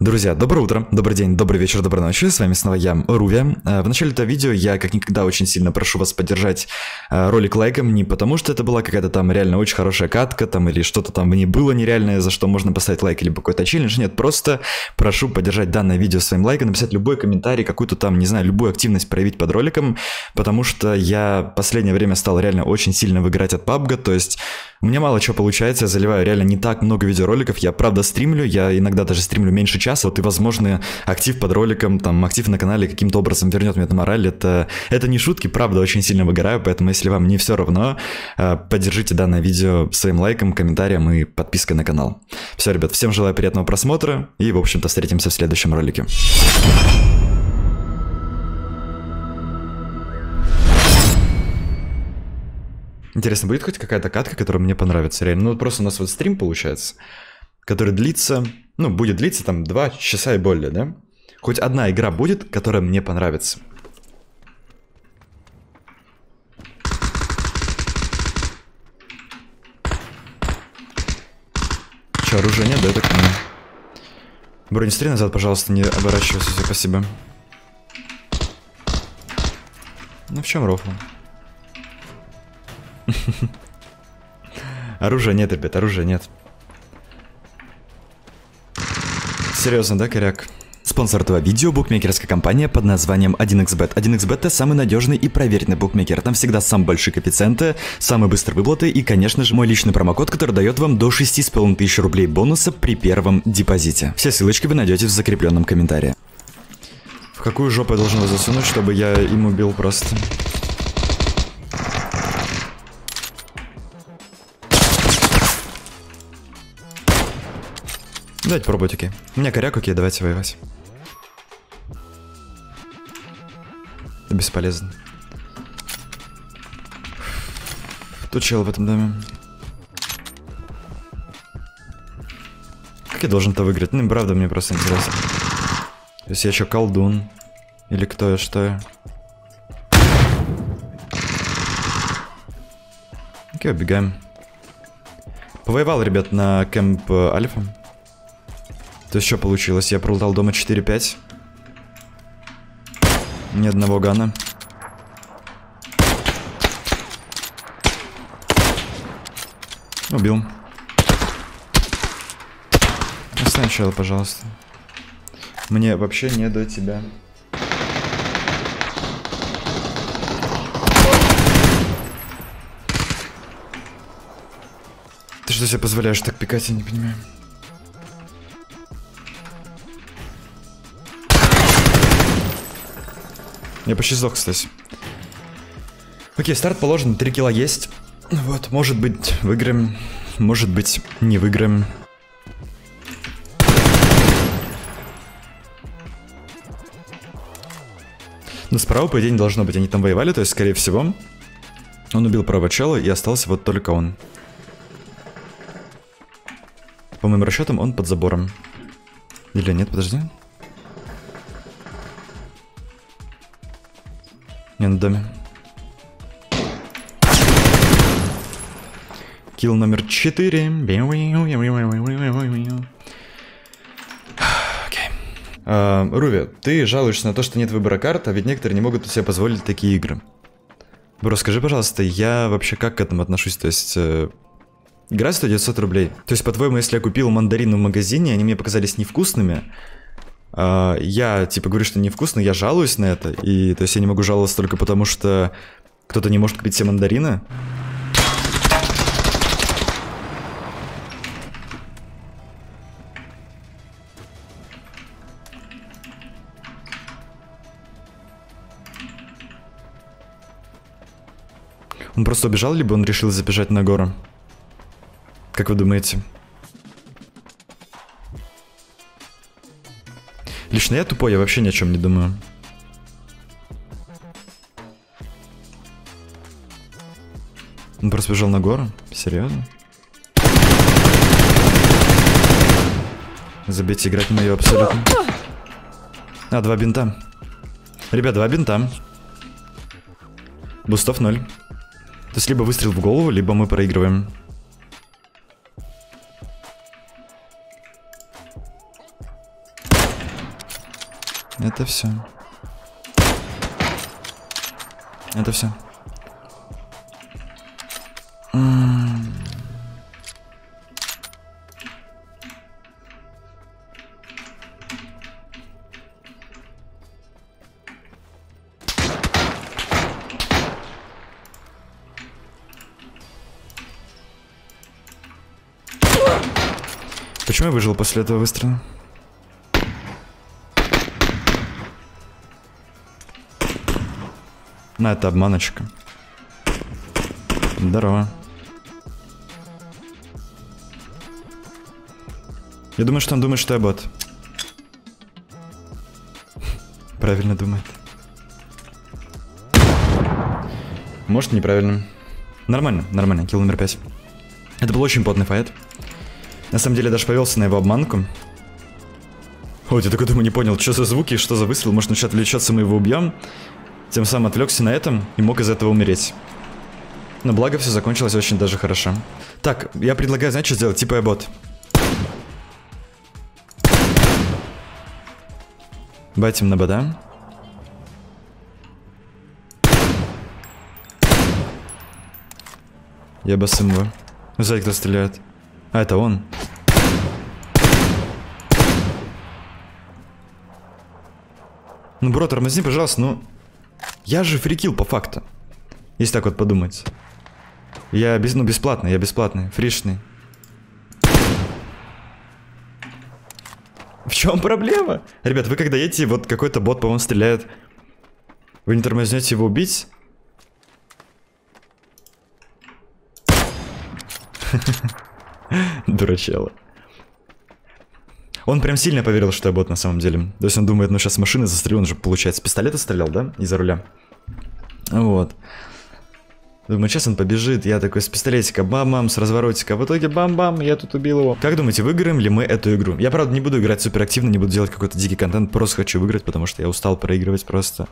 Друзья, доброе утро, добрый день, добрый вечер, доброй ночи, с вами снова я, Руви. Э, в начале этого видео я как никогда очень сильно прошу вас поддержать э, ролик лайком, не потому что это была какая-то там реально очень хорошая катка, там или что-то там в ней было нереальное, за что можно поставить лайк, или какой-то челлендж, нет, просто прошу поддержать данное видео своим лайком, написать любой комментарий, какую-то там, не знаю, любую активность проявить под роликом, потому что я последнее время стал реально очень сильно выиграть от PUBG, то есть у меня мало чего получается, я заливаю реально не так много видеороликов, я правда стримлю, я иногда даже стримлю меньше часа, вот и возможно актив под роликом, там актив на канале каким-то образом вернет мне на мораль, это, это не шутки, правда очень сильно выгораю, поэтому если вам не все равно, э, поддержите данное видео своим лайком, комментарием и подпиской на канал. Все, ребят, всем желаю приятного просмотра и, в общем-то, встретимся в следующем ролике. Интересно, будет хоть какая-то катка, которая мне понравится реально? Ну, просто у нас вот стрим получается, который длится, ну, будет длиться там 2 часа и более, да? Хоть одна игра будет, которая мне понравится. Че, оружия нет, да, так понимаю? Бронестрей назад, пожалуйста, не оборачивайся, спасибо. Ну в чем рофл? Оружия нет, ребят, оружия нет. Серьезно, да, коряк? Спонсор этого видео – букмекерская компания под названием 1xbet. 1xbet – это самый надежный и проверенный букмекер. Там всегда самые большие коэффициенты, самые быстрые выплаты и, конечно же, мой личный промокод, который дает вам до 6500 рублей бонуса при первом депозите. Все ссылочки вы найдете в закрепленном комментарии. В какую жопу я должен его засунуть, чтобы я им убил просто? Давайте пробуйте, окей. У меня коряк, окей, давайте воевать. Бесполезно. Тут чел в этом доме. Как я должен-то выиграть? Ну, правда, мне просто интересно. То есть я еще колдун. Или кто я, что я? Окей, убегаем. Повоевал, ребят, на кемп э, Альфа. То есть что получилось? Я пролутал дома 4-5. Ни одного гана. Убил. Сначала, пожалуйста. Мне вообще не до тебя. Ты что себе позволяешь так пикать, я не понимаю. Я почти сдох, кстати. Окей, старт положен, 3 кило есть. Вот, может быть, выиграем, может быть, не выиграем. Но справа, по идее, не должно быть. Они там воевали, то есть, скорее всего, он убил правого чела, и остался вот только он. По моим расчетам, он под забором. Или нет, подожди. Не на доме. Килл номер 4. Uh, Руви, ты жалуешься на то, что нет выбора карт, а ведь некоторые не могут себе позволить такие игры. Бро, скажи, пожалуйста, я вообще как к этому отношусь? То есть, э, игра стоит 900 рублей. То есть, по-твоему, если я купил мандарины в магазине, они мне показались невкусными, я, типа, говорю, что невкусно, я жалуюсь на это, и, то есть, я не могу жаловаться только потому, что кто-то не может купить себе мандарины. Он просто убежал, либо он решил забежать на гору? Как вы думаете? Лично я тупой, я вообще ни о чем не думаю. Он просто бежал на гору? Серьезно? Забейте играть мою абсолютно. А, два бинта. Ребят, два бинта. Бустов ноль. То есть либо выстрел в голову, либо мы проигрываем. Это все. Это все. Почему я выжил после этого выстрела? На, это обманочка. Здорово. Я думаю, что он думает, что я бот. Правильно думает. Может, неправильно. Нормально, нормально, килл номер пять. Это был очень плотный файт. На самом деле, даже повелся на его обманку. Ой, я такой думаю, не понял, что за звуки, что за выстрел. Может, начать отвлечется, мы его убьем. Тем самым отвлекся на этом и мог из этого умереть. Но благо все закончилось очень даже хорошо. Так, я предлагаю, знаете, что сделать? Типа я бот. Байтим на бода. Я басым его. Сзади кто стреляет. А, это он. Ну, бро, тормозни, пожалуйста, ну... Я же фрикил по факту. Если так вот подумать. Я без, ну, бесплатный, я бесплатный, фришный. В чем проблема? Ребят, вы когда едете, вот какой-то бот по вам стреляет. Вы не тормознете его убить? Дурачело. Он прям сильно поверил, что я бот на самом деле. То есть он думает, ну сейчас машины застрелил, он же, получается, пистолета стрелял, да? Из-за руля. Вот. Думаю, сейчас он побежит, я такой с пистолетика бам-бам, с разворотика, в итоге бам-бам, я тут убил его. Как думаете, выиграем ли мы эту игру? Я, правда, не буду играть супер активно, не буду делать какой-то дикий контент, просто хочу выиграть, потому что я устал проигрывать просто.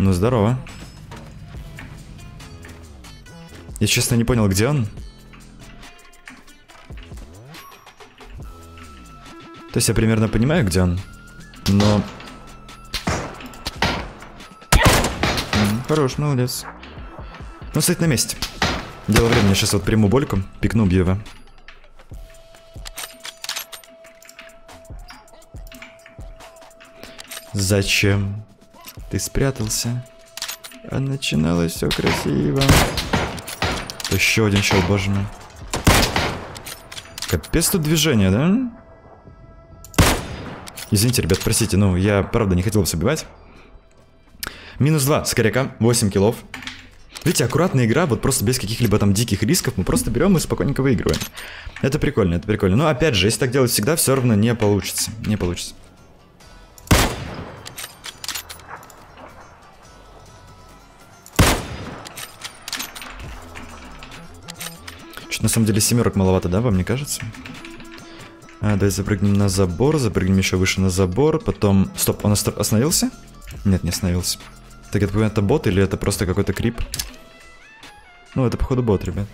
Ну, здорово. Я, честно, не понял, где он. То есть я примерно понимаю, где он, но... Хорош, молодец. Ну, стоит на месте. Дело времени, сейчас вот приму больку, пикну, бью его. Зачем ты спрятался? А начиналось все красиво. Еще один щел, боже мой. Капец тут движение, да? Извините, ребят, простите, ну, я правда не хотел вас убивать. Минус 2 с коряка, 8 киллов. Видите, аккуратная игра, вот просто без каких-либо там диких рисков, мы просто берем и спокойненько выигрываем. Это прикольно, это прикольно. Но опять же, если так делать всегда, все равно не получится. Не получится. На самом деле семерок маловато, да, вам не кажется? А, давай запрыгнем на забор, запрыгнем еще выше на забор, потом... Стоп, он остановился? Нет, не остановился. Так, это, это бот или это просто какой-то крип? Ну, это походу бот, ребят.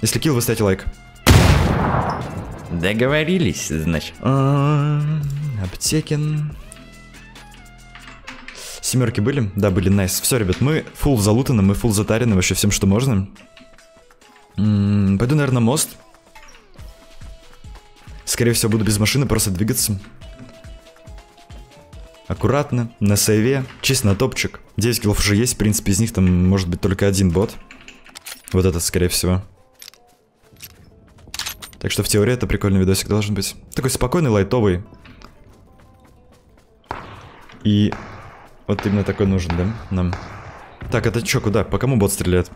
Если килл, вы ставите лайк. Договорились, значит. А, Аптекин. Семерки были? Да, были, найс. Все, ребят, мы фул залутаны, мы фул затарены вообще всем, что можно. М -м, пойду, наверное, мост. Скорее всего, буду без машины просто двигаться. Аккуратно, на сейве, чисто на топчик. 9 киллов уже есть, в принципе, из них там может быть только один бот. Вот этот, скорее всего. Так что в теории это прикольный видосик должен быть. Такой спокойный, лайтовый. И вот именно такой нужен, да, нам. Так, это что, куда? По кому бот стреляет?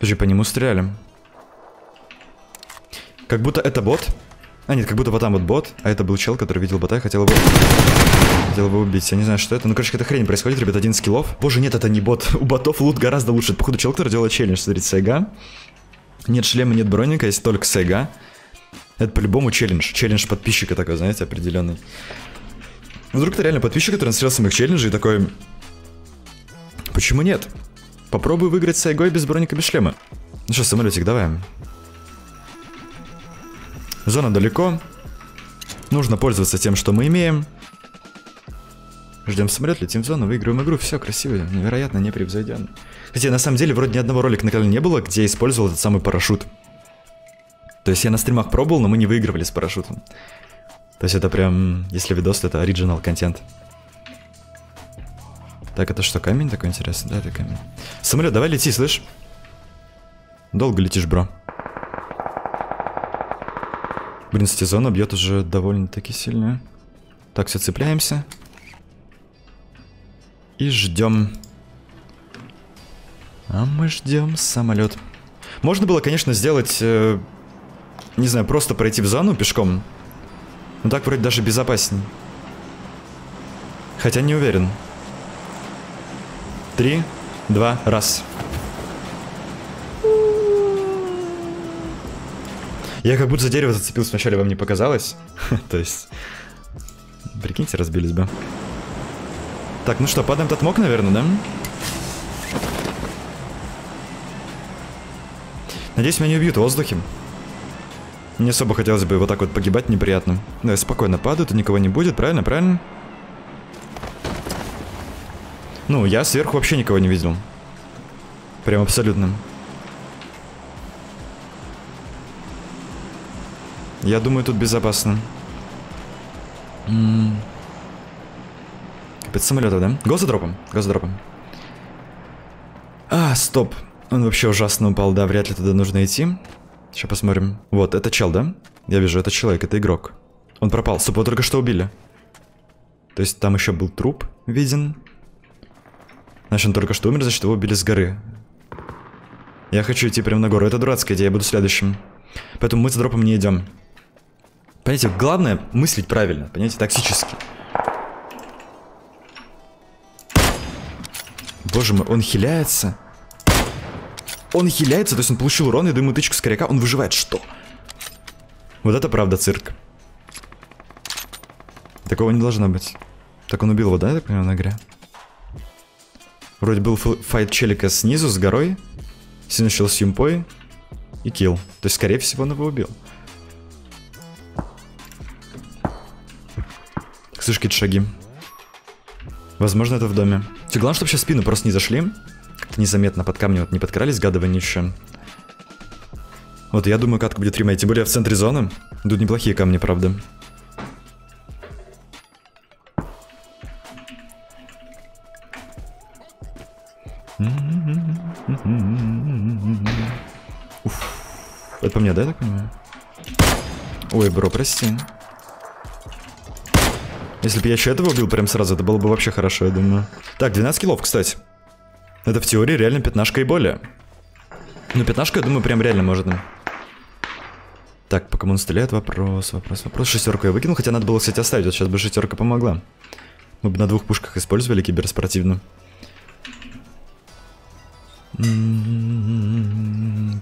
Подожди, по нему стреляли. Как будто это бот. А, нет, как будто вот там вот бот, а это был чел, который видел бота и хотел его... Хотел его убить. Я не знаю, что это. Ну, короче, какая-то хрень происходит, ребят, один скиллов. Боже, нет, это не бот. У ботов лут гораздо лучше. Это, походу, чел, который делает челлендж. Смотрите, Сайга. Нет шлема, нет броника, есть только Сайга. Это по-любому челлендж. Челлендж подписчика такой, знаете, определенный. Вдруг ты реально подписчик, который насмотрелся моих челленджей и такой... Почему нет? Попробуй выиграть с Айгой без броника, без шлема. Ну что, самолетик, давай. Зона далеко. Нужно пользоваться тем, что мы имеем. Ждем самолет, летим в зону, выигрываем игру. Все красиво, невероятно, непревзойденно. Хотя на самом деле вроде ни одного ролика на канале не было, где я использовал этот самый парашют. То есть я на стримах пробовал, но мы не выигрывали с парашютом. То есть это прям, если видос, то это оригинал контент. Так, это что, камень такой интересный? Да, это камень. Самолет, давай лети, слышь? Долго летишь, бро. Блин, кстати, зона бьет уже довольно-таки сильно. Так, все, цепляемся. И ждем. А мы ждем самолет. Можно было, конечно, сделать, э, не знаю, просто пройти в зону пешком. Но так вроде даже безопасней. Хотя не уверен. Три, два, раз. Я как будто за дерево зацепился вначале, вам не показалось? То есть... Прикиньте, разбились бы. Так, ну что, падаем тот мог, наверное, да? Надеюсь, меня не убьют в воздухе. Не особо хотелось бы вот так вот погибать неприятно. Да, спокойно падают, и никого не будет, правильно, правильно? Ну, я сверху вообще никого не видел. Прям абсолютно. Я думаю, тут безопасно. Капец самолета, да? Госдропом, госдропом. А, стоп. Он вообще ужасно упал, да, вряд ли туда нужно идти. Сейчас посмотрим. Вот, это чел, да? Я вижу, это человек, это игрок. Он пропал. Его только что убили. То есть там еще был труп виден. Значит, он только что умер, значит, его убили с горы. Я хочу идти прямо на гору. Это дурацкая идея, я буду следующим. Поэтому мы с дропом не идем. Понимаете, главное мыслить правильно, понимаете, токсически. Боже мой, он хиляется. Он хиляется, то есть он получил урон, я думаю, тычку с коряка, он выживает. Что? Вот это правда цирк. Такого не должно быть. Так он убил его, да, я так понимаю, на игре? Вроде был файт челика снизу, с горой. Синучил с юмпой. И килл. То есть, скорее всего, он его убил. Слышь, какие шаги. Возможно, это в доме. Все, главное, чтобы сейчас спину просто не зашли. Как-то незаметно под камни вот не подкрались, гадово ничего. Вот я думаю, катка будет ремейт. Тем более в центре зоны. Тут неплохие камни, правда. Уф. Это по мне, да, я так понимаю? Ой, бро, прости. Если бы я еще этого убил прям сразу, это было бы вообще хорошо, я думаю. Так, 12 килов, кстати. Это в теории реально пятнашка и более. Ну, пятнашка, я думаю, прям реально можно. Так, по кому он стреляет? Вопрос, вопрос, вопрос. Шестерку я выкинул, хотя надо было, кстати, оставить. Вот сейчас бы шестерка помогла. Мы бы на двух пушках использовали киберспортивно.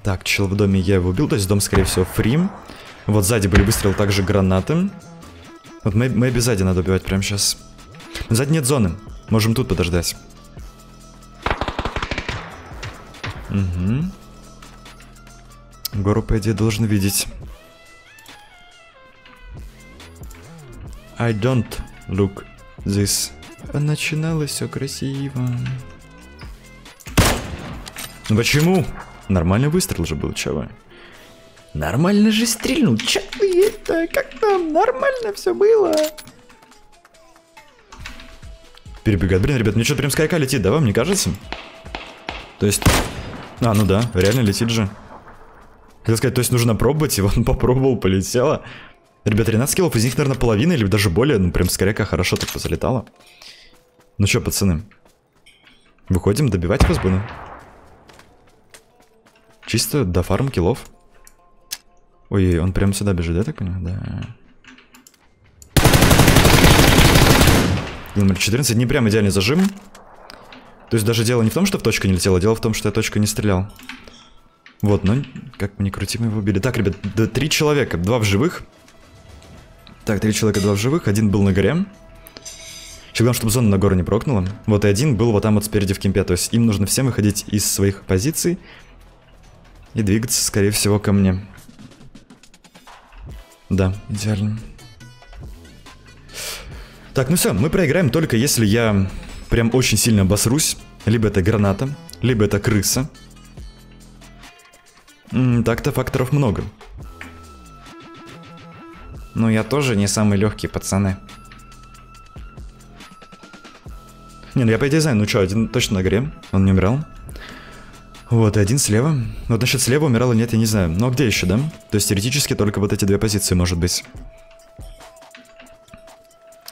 Так, чел в доме я его убил, то есть дом, скорее всего, фрим. Вот сзади были выстрелы также гранаты. Вот мы, мы сзади надо убивать прямо сейчас. Сзади нет зоны. Можем тут подождать. Угу. Гору, по идее, должен видеть. I don't look this. Начиналось все красиво. Ну почему? Нормальный выстрел же был, чего? Нормально же стрельнул. Че ты это? Как там? Нормально все было. Перебегает. Блин, ребят, мне что-то прям скайка летит, да, вам не кажется? То есть... А, ну да, реально летит же. Хотел сказать, то есть нужно пробовать, и он попробовал, полетело. Ребят, 13 скиллов, из них, наверное, половина или даже более. Ну, прям скоряка хорошо так позалетало. Ну что, пацаны? Выходим, добивать вас буду. Чисто до фарм киллов. Ой, он прямо сюда бежит, да, так понимаю? Да. Номер 14, не прям идеальный зажим. То есть даже дело не в том, что в точку не летело, дело в том, что я точку не стрелял. Вот, но как мне крути, мы его убили. Так, ребят, да, три человека, два в живых. Так, три человека, два в живых, один был на горе. Еще главное, чтобы зона на гору не прокнула. Вот и один был вот там вот спереди в кемпе. То есть им нужно всем выходить из своих позиций и двигаться, скорее всего, ко мне. Да, идеально. Так, ну все, мы проиграем только если я прям очень сильно обосрусь. Либо это граната, либо это крыса. Так-то факторов много. Ну, я тоже не самый легкий, пацаны. Не, ну я по идее знаю, ну что, один точно на горе, он не умирал. Вот, и один слева. Вот насчет слева умирал или нет, я не знаю. Ну а где еще, да? То есть теоретически только вот эти две позиции может быть.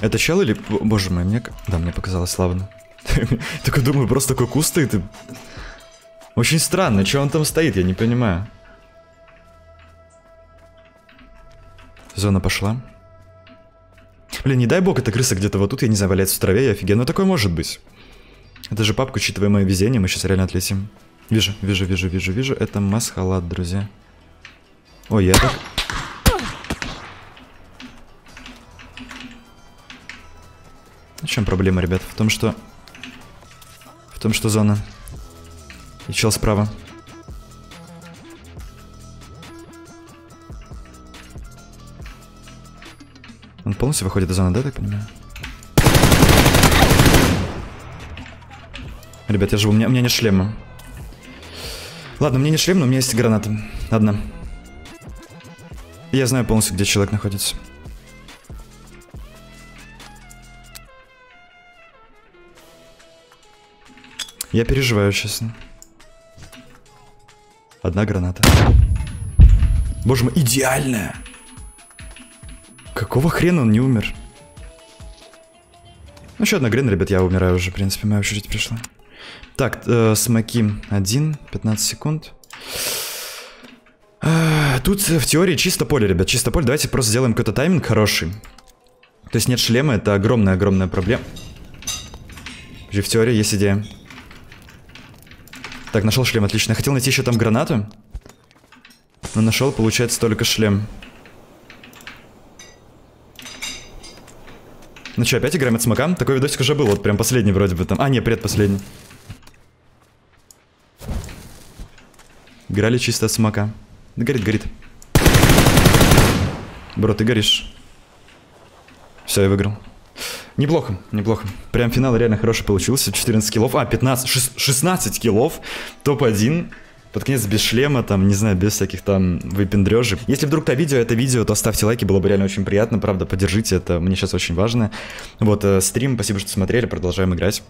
Это чел или... Боже мой, мне... Да, мне показалось славно. Такой думаю, просто такой куст стоит. Очень странно, что он там стоит, я не понимаю. Зона пошла. Блин, не дай бог, эта крыса где-то вот тут, я не знаю, валяется в траве, я офигенно. Ну такое может быть. Это же папка, учитывая мое везение, мы сейчас реально отлетим. Вижу, вижу, вижу, вижу, вижу. Это масхалат, друзья. Ой, я так... В чем проблема, ребят? В том, что... В том, что зона. И чел справа. Он полностью выходит из зоны, да, так понимаю? Ребят, я живу, у меня, у меня нет шлема. Ладно, у меня нет шлема, но у меня есть граната. Одна. Я знаю полностью, где человек находится. Я переживаю, честно. Одна граната. Боже мой, идеальная! Какого хрена он не умер? Ну, еще одна грена, ребят, я умираю уже, в принципе, моя очередь пришла. Так, э, смоки 1, 15 секунд. А, тут в теории чисто поле, ребят, чисто поле. Давайте просто сделаем какой-то тайминг хороший. То есть нет шлема, это огромная-огромная проблема. В теории есть идея. Так, нашел шлем, отлично. Я хотел найти еще там гранату. Но нашел, получается, только шлем. Ну что, опять играем от смока? Такой видосик уже был, вот прям последний вроде бы там. А, не, предпоследний. Играли чисто от смока. Да горит, горит. Бро, ты горишь. Все, я выиграл. Неплохо, неплохо. Прям финал реально хороший получился. 14 киллов. А, 15, 16 киллов. Топ-1 под конец без шлема, там, не знаю, без всяких там выпендрежек. Если вдруг то видео, это видео, то ставьте лайки, было бы реально очень приятно, правда, поддержите, это мне сейчас очень важно. Вот, э, стрим, спасибо, что смотрели, продолжаем играть.